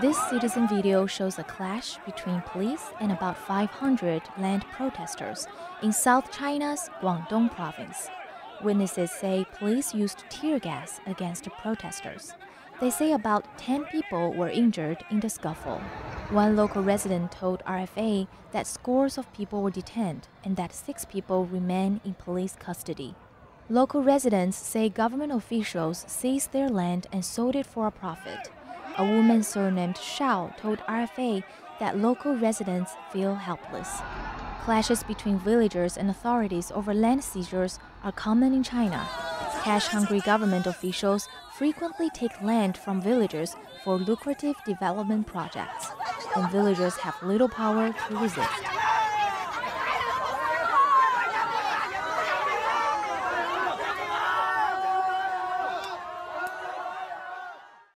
This citizen video shows a clash between police and about 500 land protesters in South China's Guangdong province. Witnesses say police used tear gas against protesters. They say about 10 people were injured in the scuffle. One local resident told RFA that scores of people were detained and that six people remain in police custody. Local residents say government officials seized their land and sold it for a profit. A woman surnamed Shao told RFA that local residents feel helpless. Clashes between villagers and authorities over land seizures are common in China. Cash hungry government officials frequently take land from villagers for lucrative development projects, and villagers have little power to resist.